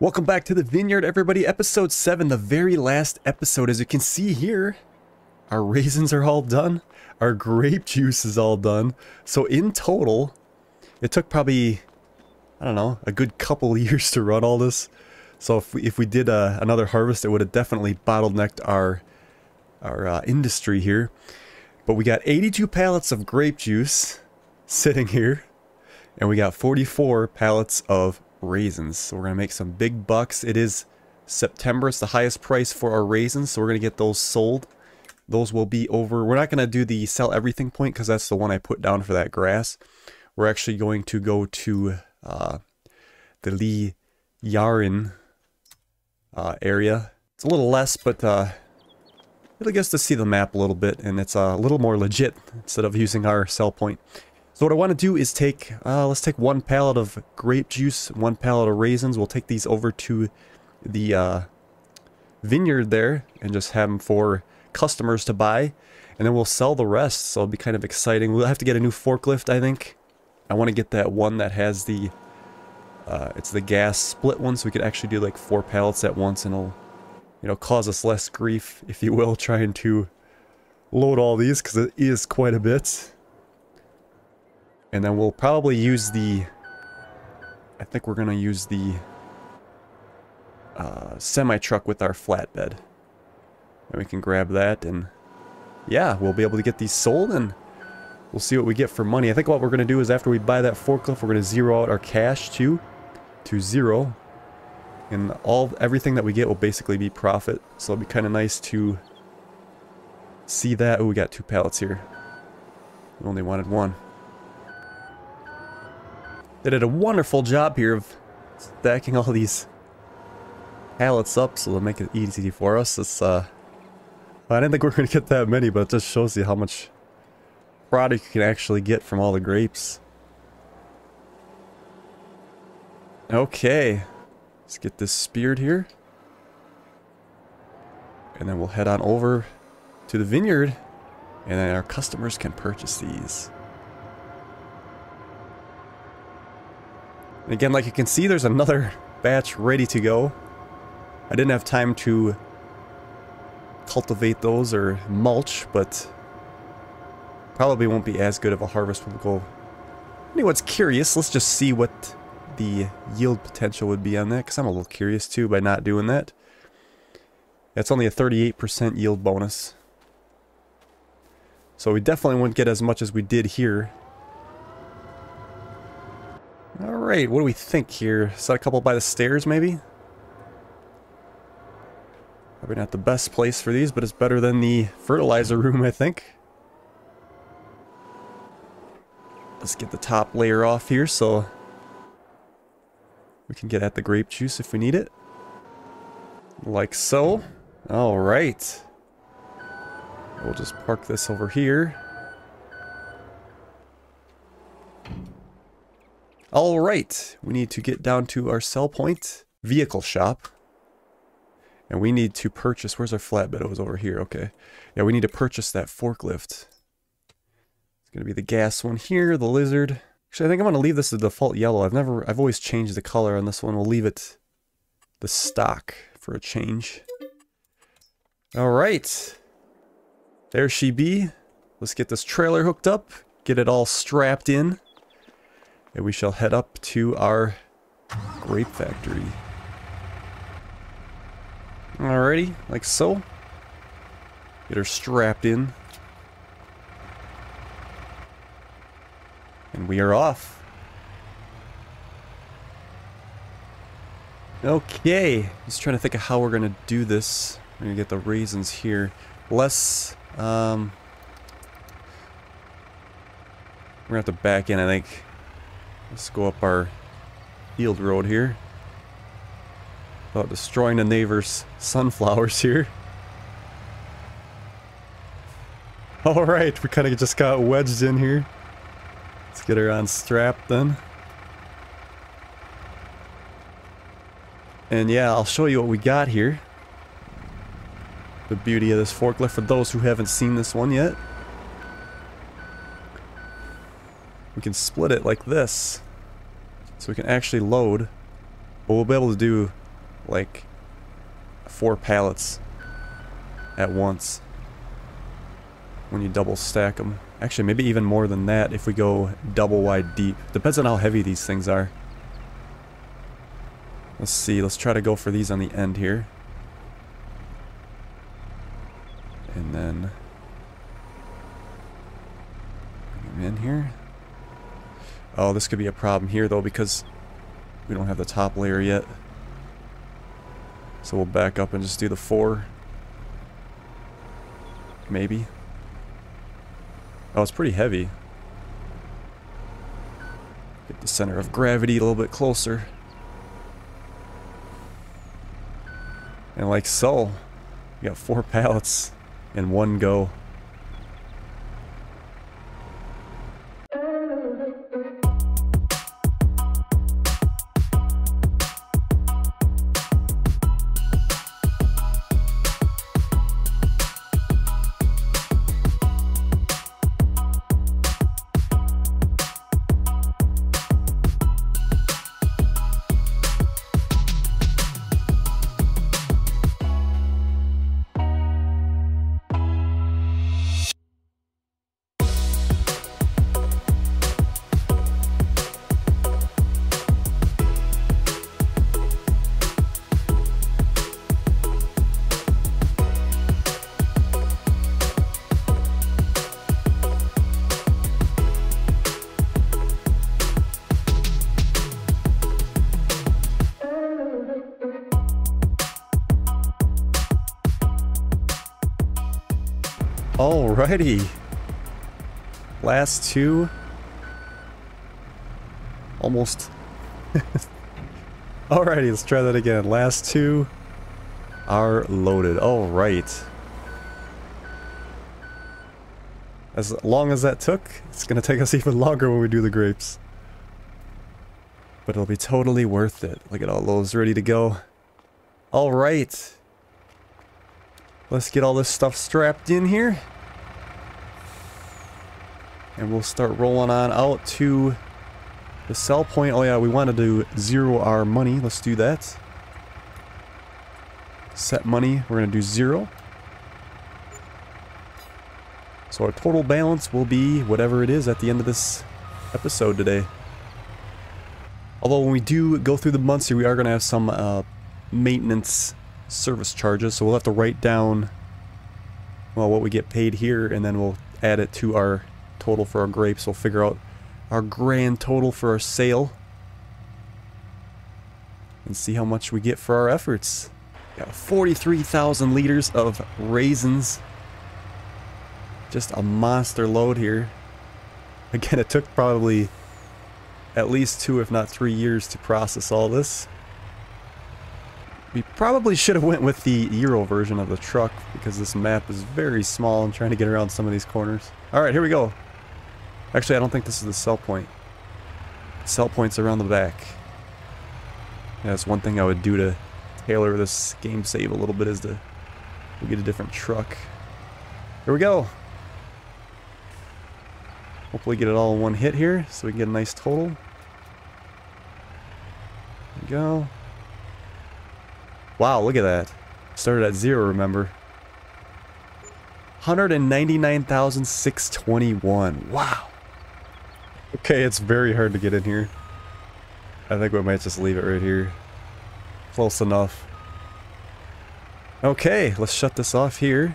Welcome back to the Vineyard, everybody. Episode 7, the very last episode. As you can see here, our raisins are all done. Our grape juice is all done. So in total, it took probably, I don't know, a good couple years to run all this. So if we, if we did uh, another harvest, it would have definitely bottlenecked our, our uh, industry here. But we got 82 pallets of grape juice sitting here. And we got 44 pallets of raisins. So we're going to make some big bucks. It is September. It's the highest price for our raisins. So we're going to get those sold. Those will be over. We're not going to do the sell everything point because that's the one I put down for that grass. We're actually going to go to uh, the Lee Yarin uh, area. It's a little less, but uh, it'll get us to see the map a little bit. And it's a little more legit instead of using our sell point. So what I want to do is take, uh, let's take one pallet of grape juice, one pallet of raisins. We'll take these over to the uh, vineyard there and just have them for customers to buy. And then we'll sell the rest, so it'll be kind of exciting. We'll have to get a new forklift, I think. I want to get that one that has the, uh, it's the gas split one, so we could actually do like four pallets at once and it'll, you know, cause us less grief, if you will, trying to load all these, because it is quite a bit. And then we'll probably use the... I think we're going to use the uh, semi-truck with our flatbed. And we can grab that and... Yeah, we'll be able to get these sold and we'll see what we get for money. I think what we're going to do is after we buy that forklift, we're going to zero out our cash too. To zero. And all everything that we get will basically be profit. So it'll be kind of nice to see that. Oh, we got two pallets here. We only wanted one. They did a wonderful job here of stacking all these pallets up so they'll make it easy for us. It's, uh, I didn't think we are going to get that many, but it just shows you how much product you can actually get from all the grapes. Okay, let's get this speared here. And then we'll head on over to the vineyard and then our customers can purchase these. And again, like you can see, there's another batch ready to go. I didn't have time to cultivate those or mulch, but probably won't be as good of a harvest when we go. Anyone's curious, let's just see what the yield potential would be on that, because I'm a little curious too by not doing that. That's only a 38% yield bonus. So we definitely wouldn't get as much as we did here Alright, what do we think here? Set a couple by the stairs, maybe? Probably not the best place for these, but it's better than the fertilizer room, I think. Let's get the top layer off here so we can get at the grape juice if we need it. Like so. Alright. We'll just park this over here. All right, we need to get down to our sell point vehicle shop. And we need to purchase, where's our flatbed? Oh, it was over here, okay. Yeah, we need to purchase that forklift. It's gonna be the gas one here, the lizard. Actually, I think I'm gonna leave this the default yellow. I've never, I've always changed the color on this one. We'll leave it the stock for a change. All right. There she be. Let's get this trailer hooked up, get it all strapped in. And we shall head up to our grape factory. Alrighty, like so. Get her strapped in. And we are off. Okay, just trying to think of how we're going to do this. We're going to get the raisins here. Less, um... We're going to have to back in, I think. Let's go up our field road here. About destroying the neighbor's sunflowers here. Alright, we kind of just got wedged in here. Let's get her unstrapped then. And yeah, I'll show you what we got here. The beauty of this forklift for those who haven't seen this one yet. We can split it like this. So we can actually load. But we'll be able to do like four pallets at once when you double stack them. Actually, maybe even more than that if we go double wide deep. Depends on how heavy these things are. Let's see, let's try to go for these on the end here. And then... Bring them in here. Oh, this could be a problem here though because we don't have the top layer yet. So we'll back up and just do the four. Maybe. Oh, it's pretty heavy. Get the center of gravity a little bit closer. And like so, you got four pallets in one go. Alrighty. Last two. Almost. Alrighty, let's try that again. Last two are loaded. Alright. As long as that took, it's gonna take us even longer when we do the grapes. But it'll be totally worth it. Look at all those ready to go. Alright. Let's get all this stuff strapped in here. And we'll start rolling on out to the sell point. Oh yeah, we want to zero our money. Let's do that. Set money, we're going to do zero. So our total balance will be whatever it is at the end of this episode today. Although when we do go through the months here, we are going to have some uh, maintenance service charges, so we'll have to write down well what we get paid here and then we'll add it to our total for our grapes. We'll figure out our grand total for our sale and see how much we get for our efforts. Got 43,000 liters of raisins. Just a monster load here. Again, it took probably at least two if not three years to process all this. We probably should have went with the Euro version of the truck because this map is very small and trying to get around some of these corners. Alright, here we go. Actually, I don't think this is the sell point. Sell point's around the back. Yeah, that's one thing I would do to tailor this game save a little bit is to get a different truck. Here we go. Hopefully get it all in one hit here so we can get a nice total. There we go. Wow, look at that. Started at zero, remember? 199,621. Wow. Okay, it's very hard to get in here. I think we might just leave it right here. Close enough. Okay, let's shut this off here.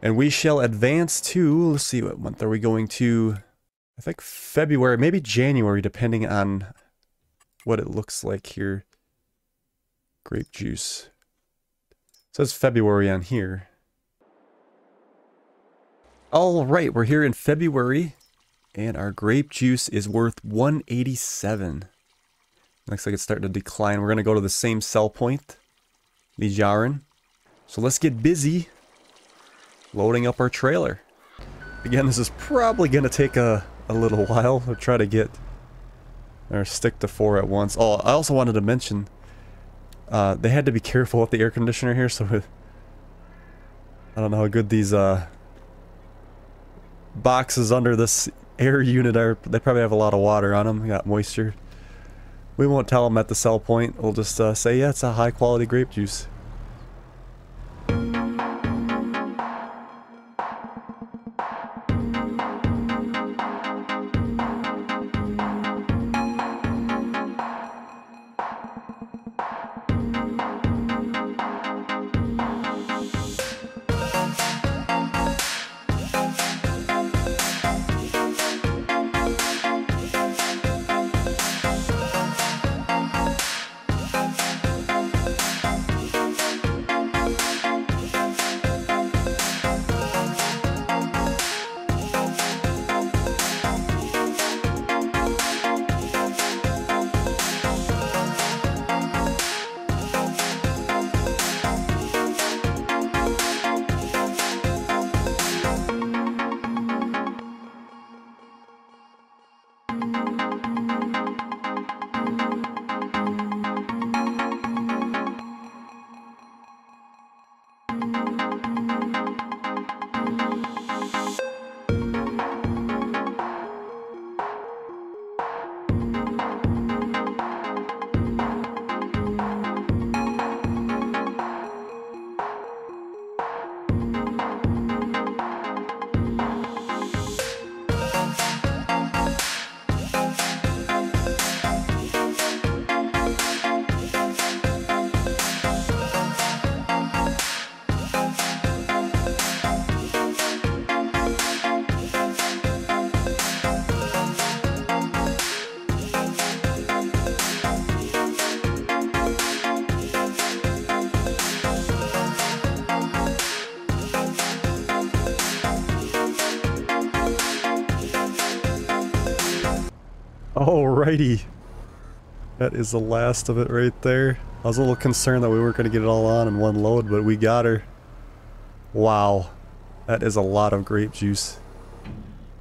And we shall advance to, let's see, what month are we going to? I think February, maybe January, depending on what it looks like here. Grape juice. It says February on here. All right, we're here in February, and our grape juice is worth 187. Looks like it's starting to decline. We're going to go to the same sell point, Lijarin. So let's get busy loading up our trailer. Again, this is probably going to take a, a little while to try to get or stick to four at once. Oh, I also wanted to mention, uh, they had to be careful with the air conditioner here, so I don't know how good these uh, boxes under this air unit are. They probably have a lot of water on them, got moisture. We won't tell them at the sell point. We'll just uh, say, yeah, it's a high quality grape juice. Alrighty. That is the last of it right there. I was a little concerned that we weren't going to get it all on in one load, but we got her. Wow. That is a lot of grape juice.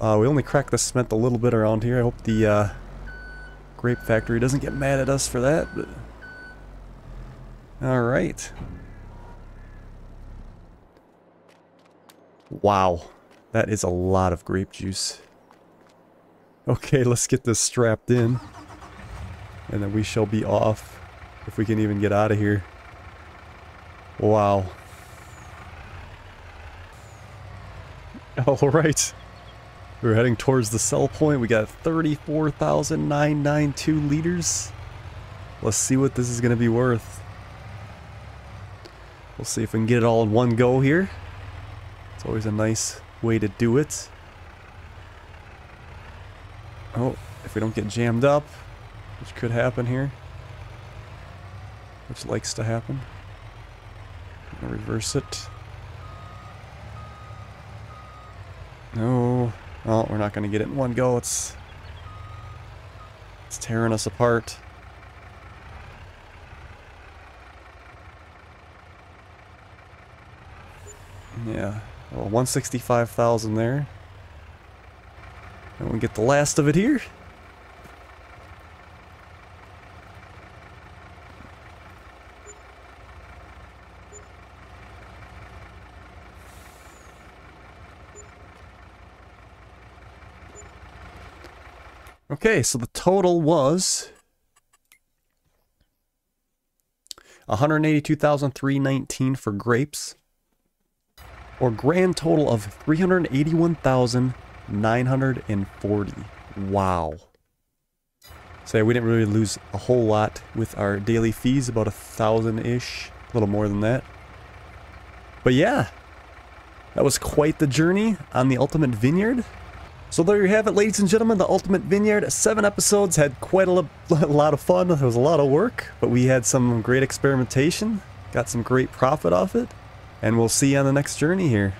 Uh, we only cracked the cement a little bit around here. I hope the uh, grape factory doesn't get mad at us for that. But Alright. Wow. That is a lot of grape juice. Okay, let's get this strapped in. And then we shall be off. If we can even get out of here. Wow. Alright. We're heading towards the sell point. We got 34,992 liters. Let's see what this is going to be worth. We'll see if we can get it all in one go here. It's always a nice way to do it. Oh, if we don't get jammed up, which could happen here, which likes to happen. reverse it. No. Oh, we're not going to get it in one go. It's it's tearing us apart. Yeah. Well, 165,000 there. And we get the last of it here. Okay, so the total was 182,319 for grapes, or grand total of 381,940. Wow. So we didn't really lose a whole lot with our daily fees, about a thousand-ish, a little more than that. But yeah, that was quite the journey on the Ultimate Vineyard. So there you have it, ladies and gentlemen, the Ultimate Vineyard. Seven episodes, had quite a, a lot of fun. It was a lot of work, but we had some great experimentation. Got some great profit off it. And we'll see you on the next journey here.